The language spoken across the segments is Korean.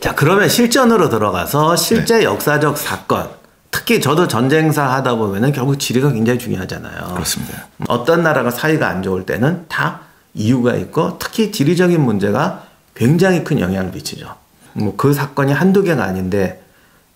자, 그러면 실전으로 들어가서 실제 역사적 사건, 특히 저도 전쟁사 하다 보면은 결국 지리가 굉장히 중요하잖아요. 그렇습니다. 어떤 나라가 사이가 안 좋을 때는 다 이유가 있고 특히 지리적인 문제가 굉장히 큰 영향을 미치죠. 뭐 그 사건이 한두 개가 아닌데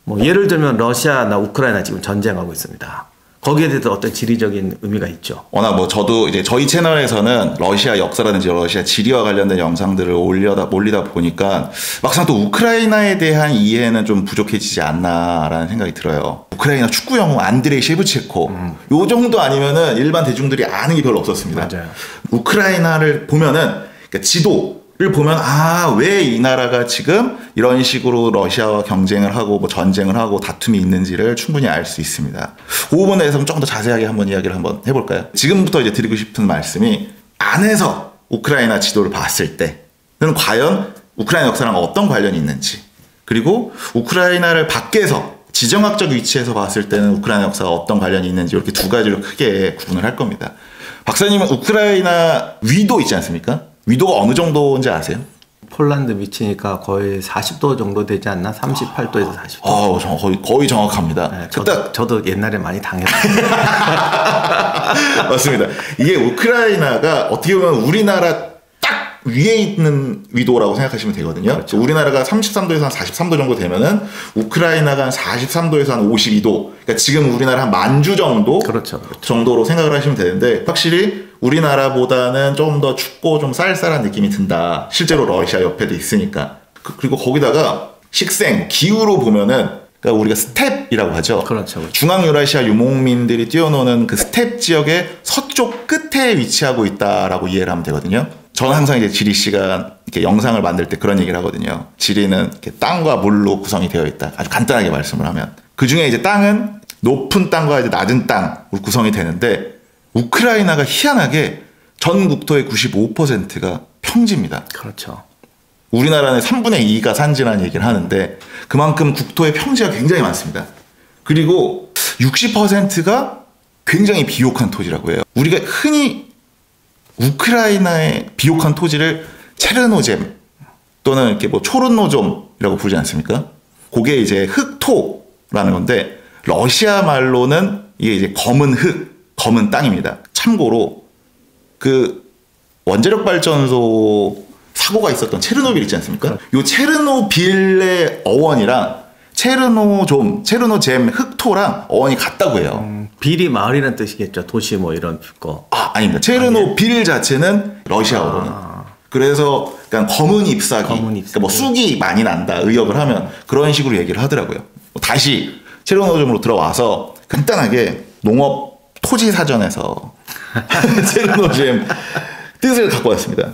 뭐 예를 들면 러시아나 우크라이나 지금 전쟁하고 있습니다. 거기에 대해서 어떤 지리적인 의미가 있죠. 워낙 뭐 저도 이제 저희 채널에서는 러시아 역사라든지 러시아 지리와 관련된 영상들을 올려다 올리다 보니까 막상 또 우크라이나에 대한 이해는 좀 부족해지지 않나라는 생각이 들어요. 우크라이나 축구 영웅 안드레이 셰브체코 요 정도 아니면은 일반 대중들이 아는 게 별로 없었습니다. 맞아요. 우크라이나를 보면은 그러니까 지도 를 보면 아 왜 이 나라가 지금 이런 식으로 러시아와 경쟁을 하고 뭐 전쟁을 하고 다툼이 있는지를 충분히 알 수 있습니다. 그 부분에 대해서 좀더 자세하게 한번 이야기를 한번 해볼까요? 지금부터 이제 드리고 싶은 말씀이 안에서 우크라이나 지도를 봤을 때는 과연 우크라이나 역사랑 어떤 관련이 있는지 그리고 우크라이나를 밖에서 지정학적 위치에서 봤을 때는 우크라이나 역사가 어떤 관련이 있는지 이렇게 두 가지로 크게 구분을 할 겁니다. 박사님은 우크라이나 위도 있지 않습니까? 위도가 어느 정도인지 아세요? 폴란드 미치니까 거의 40도 정도 되지 않나? 38도에서 40도. 어, 정- 거의, 거의 정확합니다. 네, 그때 저도, 저도 옛날에 많이 당했어요. 맞습니다. 이게 우크라이나가 어떻게 보면 우리나라 딱 위에 있는 위도라고 생각하시면 되거든요. 그렇죠. 우리나라가 33도에서 한 43도 정도 되면은 우크라이나가 한 43도에서 한 52도. 그러니까 지금 우리나라 한 만주 정도 그렇죠, 그렇죠. 정도로 생각을 하시면 되는데 확실히 우리나라보다는 좀더 춥고 좀 쌀쌀한 느낌이 든다. 실제로 러시아 옆에도 있으니까. 그- 그리고 거기다가 식생, 기후로 보면은 그러니까 우리가 스텝이라고 하죠. 그렇죠, 그렇죠. 중앙 유라시아 유목민들이 뛰어노는 그 스텝 지역의 서쪽 끝에 위치하고 있다라고 이해를 하면 되거든요. 저는 항상 이제 지리 시간 이렇게 영상을 만들 때 그런 얘기를 하거든요. 지리는 땅과 물로 구성이 되어 있다. 아주 간단하게 말씀을 하면 그 중에 이제 땅은 높은 땅과 이제 낮은 땅으로 구성이 되는데 우크라이나가 희한하게 전 국토의 95%가 평지입니다. 그렇죠. 우리나라는 3분의 2가 산지라는 얘기를 하는데 그만큼 국토의 평지가 굉장히 많습니다. 그리고 60%가 굉장히 비옥한 토지라고 해요. 우리가 흔히 우크라이나의 비옥한 토지를 체르노잼 또는 이렇게 뭐 초른노좀이라고 부르지 않습니까? 그게 이제 흑토라는 건데 러시아 말로는 이게 이제 검은 흙, 검은 땅입니다. 참고로 그 원자력 발전소 사고가 있었던 체르노빌 있지 않습니까? 요 체르노빌의 어원이랑 체르노좀, 체르노잼 흑토랑 어원이 같다고 해요. 음, 비리 마을이라는 뜻이겠죠. 도시 뭐 이런 거. 아, 아닙니다. 체르노빌 자체는 러시아어로는. 그래서 그냥 검은 잎사귀, 검은 잎사귀. 그러니까 뭐 쑥이 많이 난다 의역을 하면 그런 식으로 얘기를 하더라고요. 뭐 다시 체르노즘으로 들어와서 간단하게 농업 토지 사전에서 체르노즘 뜻을 갖고 왔습니다.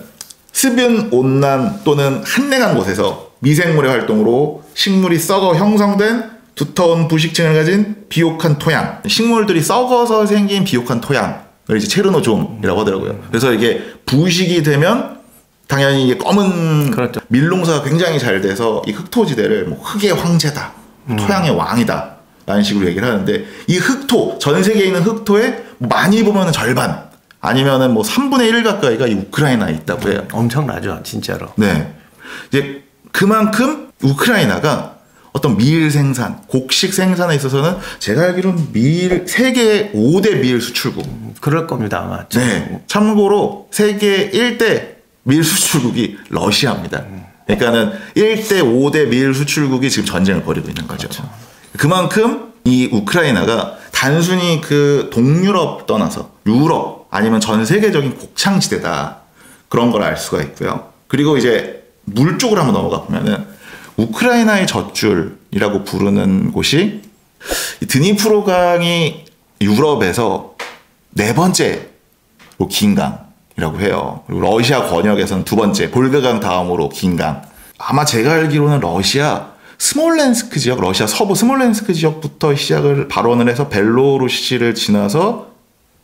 습연 온난 또는 한랭한 곳에서 미생물의 활동으로 식물이 썩어 형성된 두터운 부식층을 가진 비옥한 토양. 식물들이 썩어서 생긴 비옥한 토양을 이제 체르노좀이라고 하더라고요. 그래서 이게 부식이 되면 당연히 이게 검은 그렇죠. 밀농사가 굉장히 잘 돼서 이 흑토지대를 뭐 흑의 황제다, 토양의 왕이다. 라는 식으로 얘기를 하는데 이 흑토 전 세계에 있는 흑토의 많이 보면은 절반 아니면은 뭐 3분의 1 가까이가 이 우크라이나에 있다고 해요. 엄청나죠, 진짜로. 네. 이제 그만큼 우크라이나가 어떤 밀 생산, 곡식 생산에 있어서는 제가 알기로는 밀 세계 5대 밀 수출국. 그럴 겁니다, 아마. 네. 참고로 세계 1대 밀 수출국이 러시아입니다. 그러니까는 1대 5대 밀 수출국이 지금 전쟁을 벌이고 있는 거죠. 그 만큼 이 우크라이나가 단순히 그 동유럽 떠나서 유럽 아니면 전 세계적인 곡창지대다. 그런 걸 알 수가 있고요. 그리고 이제 물 쪽으로 한번 넘어가 보면은 우크라이나의 젖줄이라고 부르는 곳이 이 드니프로강이 유럽에서 네 번째로 긴 강이라고 해요. 그리고 러시아 권역에서는 두 번째, 볼가강 다음으로 긴 강. 아마 제가 알기로는 러시아 스몰렌스크 지역, 러시아 서부 스몰렌스크 지역부터 시작을 발원을 해서 벨로루시를 지나서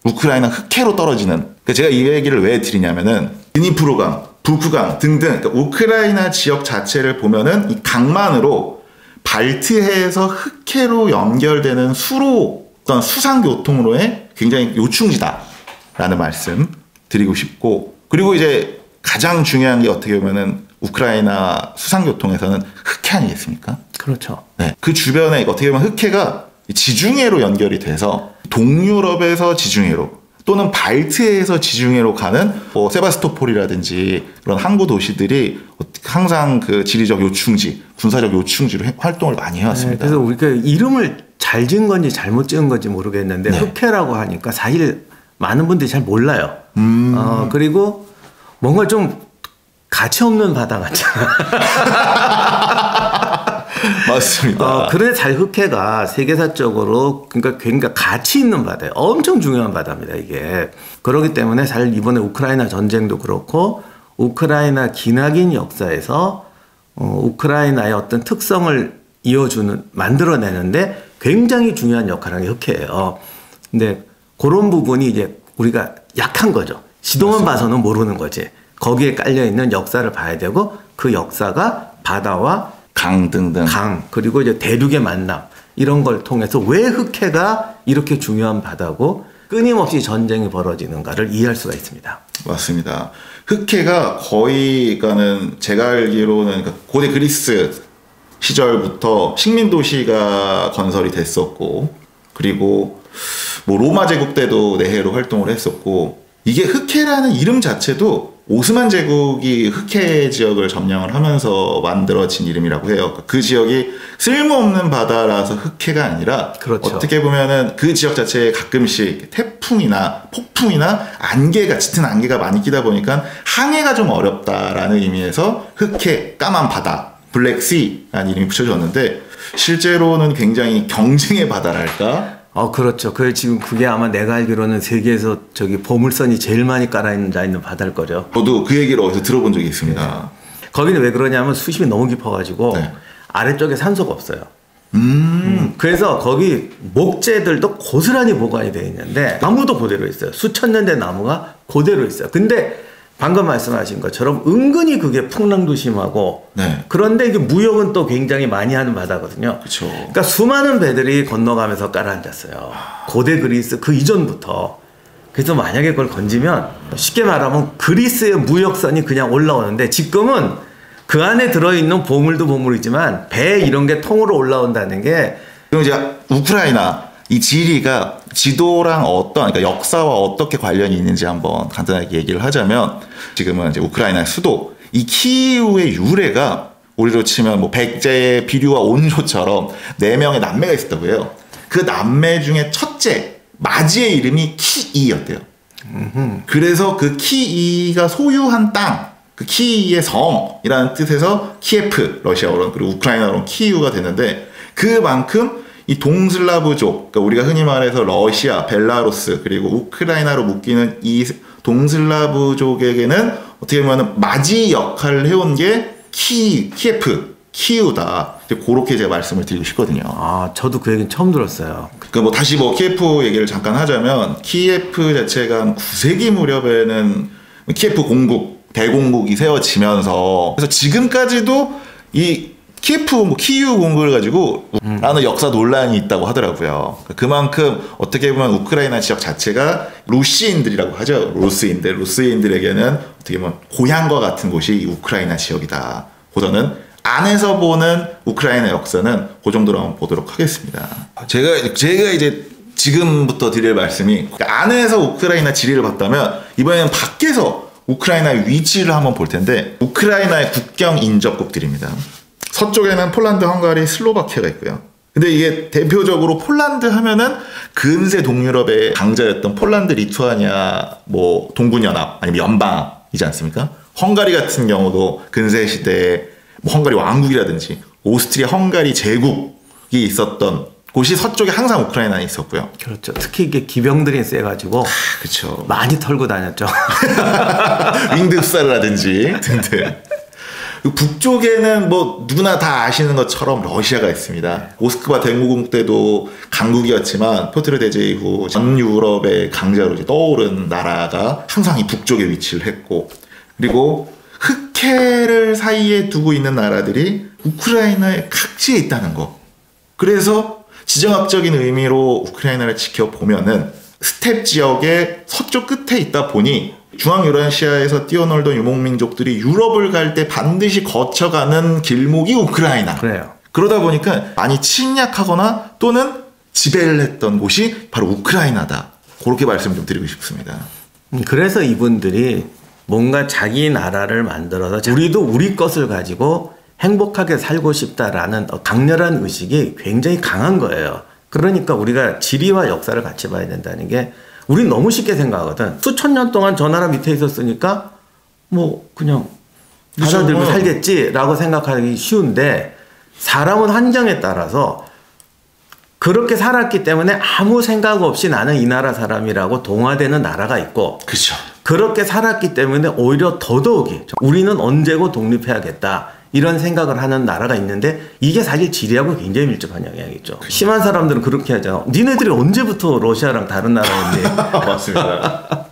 우크라이나 흑해로 떨어지는. 그러니까 제가 이 얘기를 왜 드리냐면은 드니프로강, 부크강 등등 그러니까 우크라이나 지역 자체를 보면은 이 강만으로 발트해에서 흑해로 연결되는 수로 어떤 수상 교통로의 굉장히 요충지다라는 말씀 드리고 싶고 그리고 이제 가장 중요한 게 어떻게 보면은 우크라이나 수상교통에서는 흑해 아니겠습니까? 그렇죠. 네. 그 주변에 어떻게 보면 흑해가 지중해로 연결이 돼서 동유럽에서 지중해로 또는 발트해에서 지중해로 가는 뭐 세바스토폴이라든지 그런 항구 도시들이 항상 그 지리적 요충지, 군사적 요충지로 해- 활동을 많이 네, 해왔습니다. 그래서 우리가 이름을 잘 지은 건지 잘못 지은 건지 모르겠는데 네. 흑해라고 하니까 사실 많은 분들이 잘 몰라요. 음. 어, 그리고 뭔가 좀 가치 없는 바다 같잖아. 맞습니다. 어, 그런데 잘 흑해가 세계사적으로 그러니까 굉장히 가치 있는 바다예요. 엄청 중요한 바다입니다, 이게. 그렇기 때문에 사실 이번에 우크라이나 전쟁도 그렇고 우크라이나 기나긴 역사에서 어, 우크라이나의 어떤 특성을 이어주는 만들어내는데 굉장히 중요한 역할을 하는 게 흑해예요. 근데 그런 부분이 이제 우리가 약한 거죠. 시도만 봐서는 모르는 거지. 거기에 깔려 있는 역사를 봐야 되고 그 역사가 바다와 강 등등. 강 그리고 이제 대륙의 만남 이런 걸 통해서 왜 흑해가 이렇게 중요한 바다고 끊임없이 전쟁이 벌어지는가를 이해할 수가 있습니다. 맞습니다. 흑해가 거의 그러니까는 제가 알기로는 그러니까 고대 그리스 시절부터 식민 도시가 건설이 됐었고 그리고 뭐 로마 제국 때도 내해로 활동을 했었고 이게 흑해라는 이름 자체도 오스만 제국이 흑해 지역을 점령을 하면서 만들어진 이름이라고 해요. 그 지역이 쓸모없는 바다라서 흑해가 아니라 그렇죠. 어떻게 보면은 그 지역 자체에 가끔씩 태풍이나 폭풍이나 안개가 짙은 안개가 많이 끼다 보니까 항해가 좀 어렵다라는 의미에서 흑해 까만 바다 블랙시라는 이름이 붙여졌는데 실제로는 굉장히 경쟁의 바다랄까 어 그렇죠. 그 지금 그게 아마 내가 알기로는 세계에서 저기 보물선이 제일 많이 깔아있는 있는 바다일 거죠. 저도 그 얘기를 어디서 들어본 적이 있습니다. 거기는 왜 그러냐면 수심이 너무 깊어가지고 네. 아래쪽에 산소가 없어요. 음, 음, 그래서 거기 목재들도 고스란히 보관이 되어 있는데 나무도 그대로 있어요. 수천 년 된 나무가 그대로 있어요. 근데 방금 말씀하신 것처럼 은근히 그게 풍랑도 심하고 네. 그런데 이게 무역은 또 굉장히 많이 하는 바다거든요. 그쵸. 그러니까 수많은 배들이 건너가면서 깔아앉았어요. 고대 그리스 그 이전부터. 그래서 만약에 그걸 건지면 쉽게 말하면 그리스의 무역선이 그냥 올라오는데 지금은 그 안에 들어있는 보물도 보물이지만 배 이런 게 통으로 올라온다는 게 그럼 이제 우크라이나 이 지리가 지도랑 어떤 그러니까 역사와 어떻게 관련이 있는지 한번 간단하게 얘기를 하자면 지금은 이제 우크라이나의 수도 이 키이우의 유래가 우리로 치면 뭐 백제의 비류와 온조처럼 네 명의 남매가 있었다고 해요. 그 남매 중에 첫째 맏이의 이름이 키이였대요. 그래서 그 키이가 소유한 땅, 그 키이의 성이라는 뜻에서 키예프 러시아어로 그리고 우크라이나어로 키이우가 되는데 그만큼 이 동슬라브족, 그러니까 우리가 흔히 말해서 러시아, 벨라루스 그리고 우크라이나로 묶이는 이 동슬라브족에게는 어떻게 보면 맏이 역할을 해온 게 키, 키예프, 키이우다. 그렇게 제가 말씀을 드리고 싶거든요. 아 저도 그 얘기는 처음 들었어요. 그 뭐 다시 뭐 키예프 얘기를 잠깐 하자면 키예프 자체가 한 9세기 무렵에는 키예프 공국 대공국이 세워지면서 그래서 지금까지도 이 키예프 뭐 키이우 공국을 가지고 라는 역사 논란이 있다고 하더라고요. 그만큼 어떻게 보면 우크라이나 지역 자체가 루시인들이라고 하죠. 루스인들, 루스인들에게는 어떻게 보면 고향과 같은 곳이 이 우크라이나 지역이다. 고저는 안에서 보는 우크라이나 역사는 그 정도로 한번 보도록 하겠습니다. 제가 제가 이제 지금부터 드릴 말씀이 안에서 우크라이나 지리를 봤다면 이번에는 밖에서 우크라이나의 위치를 한번 볼 텐데 우크라이나의 국경 인접국들입니다. 서쪽에는 폴란드, 헝가리, 슬로바키아가 있고요. 근데 이게 대표적으로 폴란드 하면은 근세 동유럽의 강자였던 폴란드, 리투아니아, 뭐 동군연합 아니면 연방이지 않습니까? 헝가리 같은 경우도 근세 시대에 뭐 헝가리 왕국이라든지 오스트리아 헝가리 제국이 있었던 곳이 서쪽에 항상 우크라이나에 있었고요. 그렇죠. 특히 이게 기병들이 세가지고 그렇죠. 많이 털고 다녔죠. 윙드 흡사라든지 등등. 그리고 북쪽에는 뭐 누구나 다 아시는 것처럼 러시아가 있습니다. 모스크바 대무궁 때도 강국이었지만 포트르 대제 이후 전 유럽의 강자로 이제 떠오른 나라가 항상 이 북쪽에 위치를 했고 그리고 흑해를 사이에 두고 있는 나라들이 우크라이나의 각지에 있다는 거. 그래서 지정학적인 의미로 우크라이나를 지켜보면은 스텝 지역의 서쪽 끝에 있다 보니 중앙 유라시아에서 뛰어놀던 유목민족들이 유럽을 갈 때 반드시 거쳐가는 길목이 우크라이나. 그래요. 그러다 보니까 많이 침략하거나 또는 지배를 했던 곳이 바로 우크라이나다. 그렇게 말씀 좀 드리고 싶습니다. 음, 그래서 이분들이 뭔가 자기 나라를 만들어서 우리도 우리 것을 가지고 행복하게 살고 싶다라는 강렬한 의식이 굉장히 강한 거예요. 그러니까 우리가 지리와 역사를 같이 봐야 된다는 게 우린 너무 쉽게 생각하거든. 수천 년 동안 저 나라 밑에 있었으니까 뭐 그냥 받아들고 그렇죠. 살겠지라고 생각하기 쉬운데 사람은 환경에 따라서 그렇게 살았기 때문에 아무 생각 없이 나는 이 나라 사람이라고 동화되는 나라가 있고 그렇죠. 그렇게 살았기 때문에 오히려 더더욱이 우리는 언제고 독립해야겠다 이런 생각을 하는 나라가 있는데 이게 사실 지리하고 굉장히 밀접한 영향이 있죠. 심한 사람들은 그렇게 하죠. 니네들이 언제부터 러시아랑 다른 나라인데 맞습니다.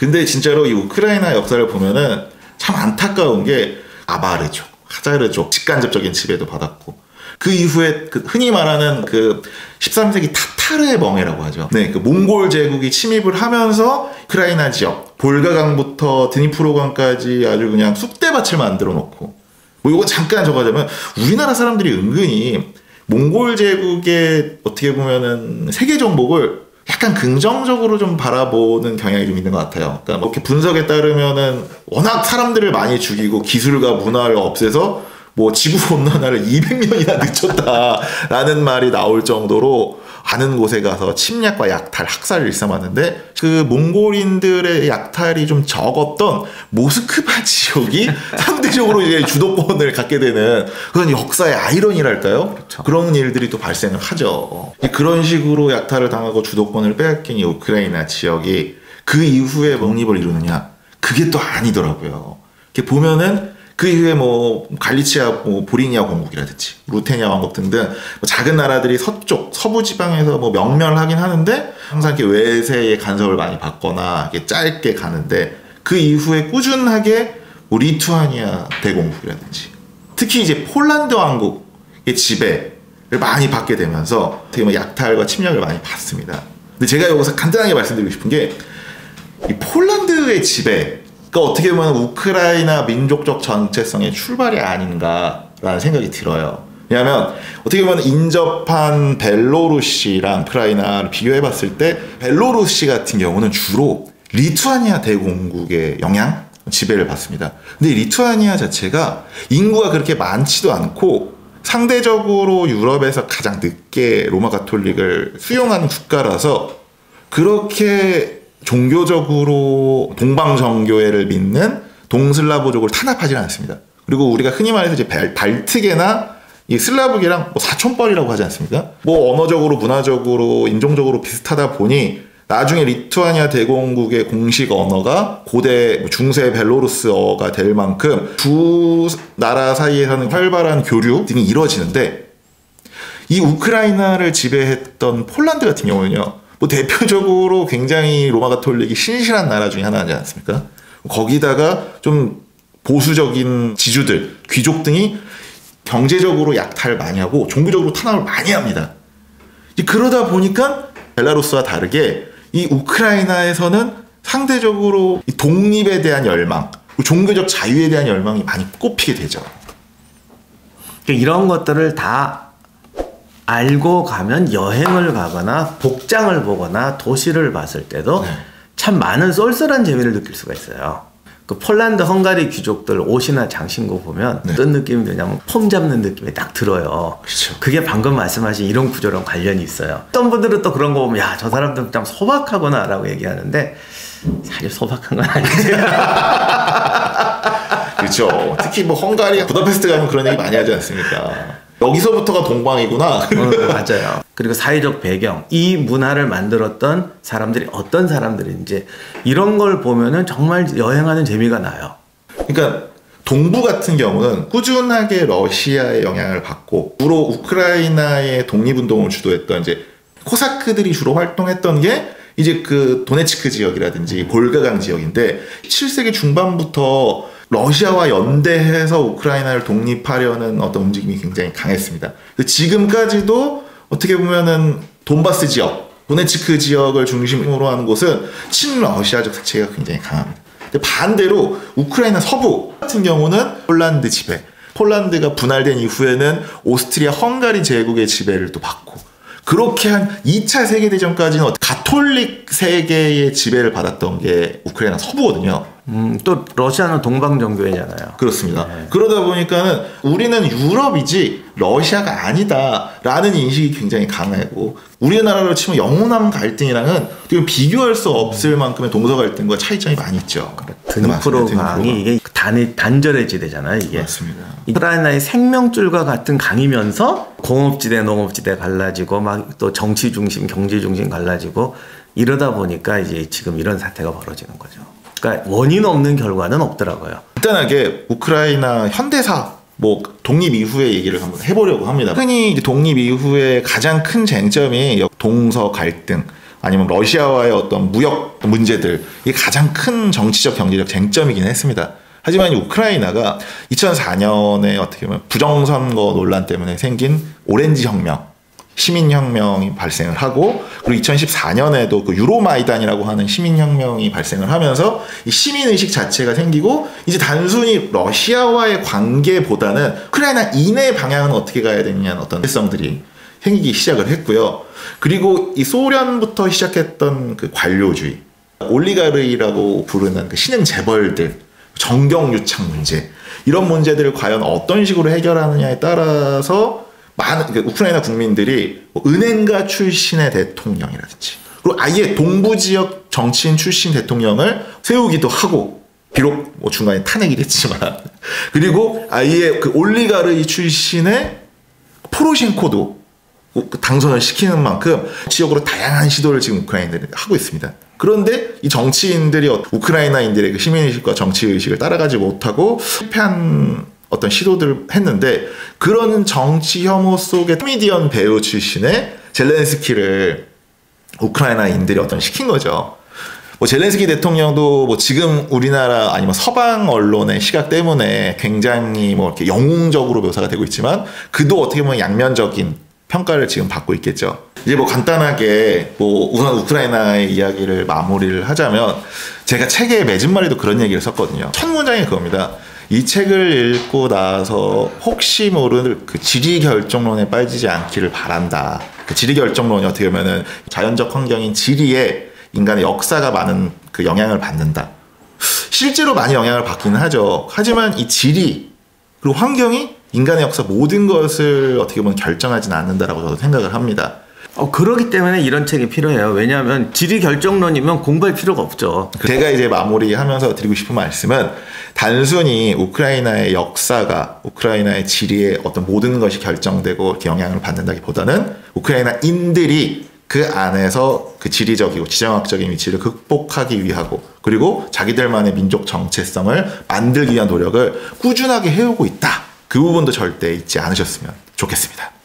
근데 진짜로 이 우크라이나 역사를 보면은 참 안타까운 게 아바르족, 하자르족 직간접적인 지배도 받았고 그 이후에 그 흔히 말하는 그 13세기 타타르의 멍해라고 하죠. 네, 그 몽골 제국이 침입을 하면서 우크라이나 지역 볼가강부터 드니프로강까지 아주 그냥 쑥대밭을 만들어 놓고 뭐 이거 잠깐 적어자면 우리나라 사람들이 은근히 몽골 제국의 어떻게 보면은 세계 정복을 약간 긍정적으로 좀 바라보는 경향이 좀 있는 것 같아요. 그러니까 뭐 이렇게 분석에 따르면은 워낙 사람들을 많이 죽이고 기술과 문화를 없애서 뭐 지구 온난화를 200년이나 늦췄다라는 말이 나올 정도로 아는 곳에 가서 침략과 약탈, 학살을 일삼았는데 그 몽골인들의 약탈이 좀 적었던 모스크바 지역이 상대적으로 이제 주도권을 갖게 되는 그런 역사의 아이러니랄까요? 그런 일들이 또 발생을 하죠. 그런 식으로 약탈을 당하고 주도권을 빼앗긴 이 우크라이나 지역이 그 이후에 독립을 이루느냐? 그게 또 아니더라고요. 이렇게 보면은 그 이후에 뭐 갈리치아, 뭐 보리니아 공국이라든지 루테니아 왕국 등등 뭐 작은 나라들이 서쪽 서부 지방에서 뭐 명멸하긴 하는데 항상 이렇게 외세의 간섭을 많이 받거나 이렇게 짧게 가는데 그 이후에 꾸준하게 뭐 리투아니아 대공국이라든지 특히 이제 폴란드 왕국의 지배를 많이 받게 되면서 되게 뭐 약탈과 침략을 많이 받습니다. 근데 제가 여기서 간단하게 말씀드리고 싶은 게 이 폴란드의 지배 그러니까 어떻게 보면 우크라이나 민족적 정체성의 출발이 아닌가라는 생각이 들어요. 왜냐하면 어떻게 보면 인접한 벨로루시랑 우크라이나를 비교해봤을 때 벨로루시 같은 경우는 주로 리투아니아 대공국의 영향, 지배를 받습니다. 근데 리투아니아 자체가 인구가 그렇게 많지도 않고 상대적으로 유럽에서 가장 늦게 로마 가톨릭을 수용하는 국가라서 그렇게 종교적으로 동방정교회를 믿는 동슬라브족을 탄압하지 않습니다. 그리고 우리가 흔히 말해서 이제 발, 발트계나 이 슬라브계랑 뭐 사촌뻘이라고 하지 않습니까? 뭐 언어적으로, 문화적으로, 인종적으로 비슷하다 보니 나중에 리투아니아 대공국의 공식 언어가 고대 뭐 중세 벨로루스어가 될 만큼 두 나라 사이에서는 활발한 교류 등이 이루어지는데 이 우크라이나를 지배했던 폴란드 같은 경우는요. 뭐 대표적으로 굉장히 로마 가톨릭이 신실한 나라 중에 하나지 않습니까? 거기다가 좀 보수적인 지주들, 귀족 등이 경제적으로 약탈 많이 하고 종교적으로 탄압을 많이 합니다. 그러다 보니까 벨라루스와 다르게 이 우크라이나에서는 상대적으로 독립에 대한 열망, 종교적 자유에 대한 열망이 많이 꼽히게 되죠. 그러니까 이런 것들을 다 알고 가면 여행을 가거나 복장을 보거나 도시를 봤을 때도 네. 참 많은 쏠쏠한 재미를 느낄 수가 있어요. 그 폴란드 헝가리 귀족들 옷이나 장신구 보면 네. 어떤 느낌이 드냐면 폼 잡는 느낌이 딱 들어요. 그렇죠. 그게 방금 말씀하신 이런 구조랑 관련이 있어요. 어떤 분들은 또 그런 거 보면 야 저 사람들 좀 소박하구나라고 얘기하는데 사실 소박한 건 아니지. 그렇죠. 특히 뭐 헝가리, 부다페스트 가면 그런 얘기 많이 하지 않습니까? 여기서부터가 동방이구나. 어, 맞아요. 그리고 사회적 배경, 이 문화를 만들었던 사람들이 어떤 사람들인지 이런 걸 보면은 정말 여행하는 재미가 나요. 그러니까 동부 같은 경우는 꾸준하게 러시아의 영향을 받고 주로 우크라이나의 독립운동을 주도했던 이제 코사크들이 주로 활동했던 게 이제 그 도네츠크 지역이라든지 볼가강 지역인데 7세기 중반부터 러시아와 연대해서 우크라이나를 독립하려는 어떤 움직임이 굉장히 강했습니다. 지금까지도 어떻게 보면은 돈바스 지역 도네츠크 지역을 중심으로 하는 곳은 친러시아적 색채가 굉장히 강합니다. 반대로 우크라이나 서부 같은 경우는 폴란드 지배. 폴란드가 분할된 이후에는 오스트리아 헝가리 제국의 지배를 또 받고 그렇게 한 2차 세계대전까지는 가톨릭 세계의 지배를 받았던 게 우크라이나 서부거든요. 음, 또 러시아는 동방 정교회잖아요. 그렇습니다. 그러다 보니까는 우리는 유럽이지 러시아가 아니다라는 인식이 굉장히 강하고 우리나라로 치면 영호남 갈등이랑은 지금 비교할 수 없을 만큼의 동서 갈등과 차이점이 많이 있죠. 드니프로 네, 맞습니다. 강이 이게 단, 단절의 지대잖아요. 이게 맞습니다. 우크라이나의 생명줄과 같은 강이면서 공업지대, 농업지대 갈라지고 막 또 정치 중심, 경제 중심 갈라지고 이러다 보니까 이제 지금 이런 사태가 벌어지는 거죠. 그러니까 원인 없는 결과는 없더라고요. 간단하게 우크라이나 현대사 뭐 독립 이후의 얘기를 한번 해보려고 합니다. 흔히 독립 이후에 가장 큰 쟁점이 동서 갈등 아니면 러시아와의 어떤 무역 문제들 이게 가장 큰 정치적 경제적 쟁점이긴 했습니다. 하지만 이 우크라이나가 2004년에 어떻게 보면 부정선거 논란 때문에 생긴 오렌지 혁명 시민혁명이 발생을 하고 그리고 2014년에도 그 유로마이단이라고 하는 시민혁명이 발생을 하면서 이 시민의식 자체가 생기고 이제 단순히 러시아와의 관계보다는 우크라이나 이내 방향은 어떻게 가야 되느냐는 어떤 특성들이 생기기 시작을 했고요. 그리고 이 소련부터 시작했던 그 관료주의, 올리가르이라고 부르는 그 신흥 재벌들, 정경 유착 문제 이런 문제들을 과연 어떤 식으로 해결하느냐에 따라서 많은 그 우크라이나 국민들이 뭐 은행가 출신의 대통령이라든지 그리고 아예 동부 지역 정치인 출신 대통령을 세우기도 하고 비록 뭐 중간에 탄핵이 됐지만 그리고 아예 그 올리가르이 출신의 포로셴코도 그 당선을 시키는 만큼 지역으로 다양한 시도를 지금 우크라이나들이 하고 있습니다. 그런데 이 정치인들이 우크라이나인들의 그 시민의식과 정치의식을 따라가지 못하고 실패한 어떤 시도들을 했는데 그런 정치 혐오 속에 코미디언 배우 출신의 젤렌스키를 우크라이나인들이 어떤 시킨 거죠. 뭐 젤렌스키 대통령도 뭐 지금 우리나라 아니면 서방 언론의 시각 때문에 굉장히 뭐 이렇게 영웅적으로 묘사가 되고 있지만 그도 어떻게 보면 양면적인 평가를 지금 받고 있겠죠. 이제 뭐 간단하게 뭐 우선 우크라이나의 이야기를 마무리를 하자면 제가 책의 맺은 말에도 그런 얘기를 썼거든요. 첫 문장이 그겁니다. 이 책을 읽고 나서 혹시 모르는 그 지리 결정론에 빠지지 않기를 바란다. 그 지리 결정론이 어떻게 보면은 자연적 환경인 지리에 인간의 역사가 많은 그 영향을 받는다. 실제로 많이 영향을 받기는 하죠. 하지만 이 지리 그리고 환경이 인간의 역사 모든 것을 어떻게 보면 결정하지는 않는다라고 저도 생각을 합니다. 어, 그러기 때문에 이런 책이 필요해요. 왜냐하면 지리 결정론이면 공부할 필요가 없죠. 제가 이제 마무리하면서 드리고 싶은 말씀은 단순히 우크라이나의 역사가 우크라이나의 지리에 어떤 모든 것이 결정되고 영향을 받는다기보다는 우크라이나인들이 그 안에서 그 지리적이고 지정학적인 위치를 극복하기 위하고 그리고 자기들만의 민족 정체성을 만들기 위한 노력을 꾸준하게 해오고 있다. 그 부분도 절대 잊지 않으셨으면 좋겠습니다.